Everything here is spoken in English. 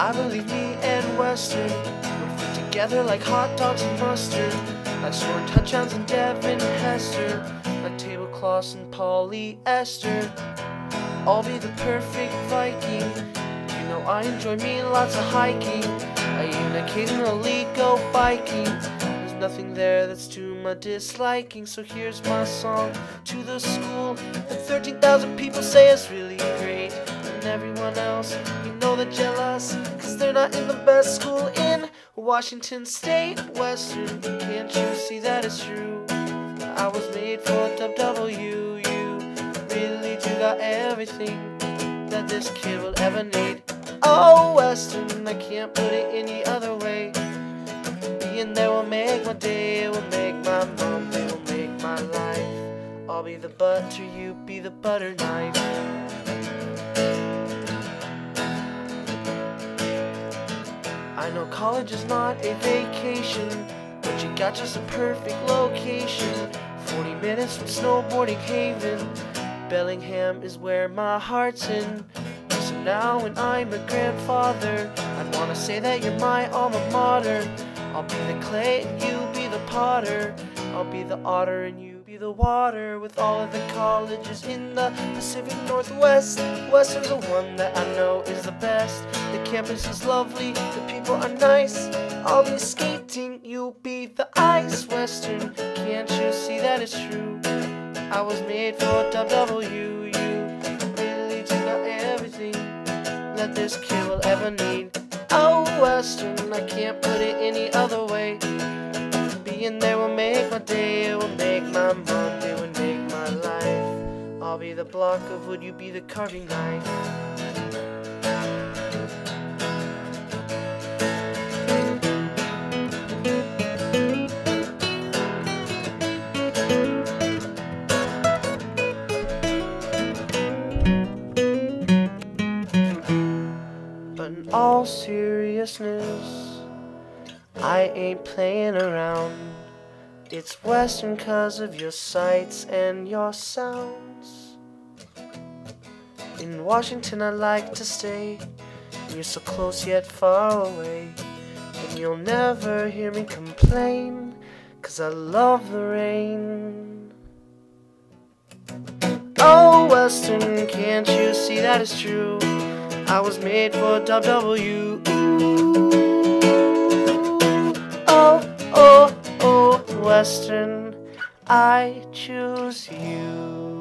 I believe me and Western would fit together like hot dogs and mustard, like scoring touchdowns and Devin Hester, like tablecloths and polyester. I'll be the perfect Viking. You know I enjoy me lots of hiking. I even occasionally go biking. There's nothing there that's to my disliking. So here's my song to the school. that 13,000 people say it's really everyone else, you know they're jealous. Cause they're not in the best school in Washington State, Western. Can't you see that it's true? I was made for WW. You really do got everything that this kid will ever need. Oh, Western, I can't put it any other way. Being there will make my day, it will make my mom, it will make my life. I'll be the butter, you be the butter knife. I know college is not a vacation, but you got just a perfect location. 40 minutes from snowboarding haven. Bellingham is where my heart's in. So now when I'm a grandfather, I'd wanna say that you're my alma mater. I'll be the clay and you be the potter. I'll be the otter and you be the water. With all of the colleges in the Pacific Northwest, Western's the one that I know is the best. The campus is lovely, the people are nice. I'll be skating, you'll be the ice. Western, can't you see that it's true? I was made for WW. You really do got everything that this kid will ever need. Oh, Western, I can't put it any other way. Being they will make my day, it will make my month, it will make my life. I'll be the block of wood, you be the carving knife. But in all seriousness, I ain't playing around. It's Western cause of your sights and your sounds. In Washington, I like to stay. You're so close yet far away. And you'll never hear me complain. Cause I love the rain. Oh, Western, can't you see that it's true? I was made for WW. Oh, I choose you.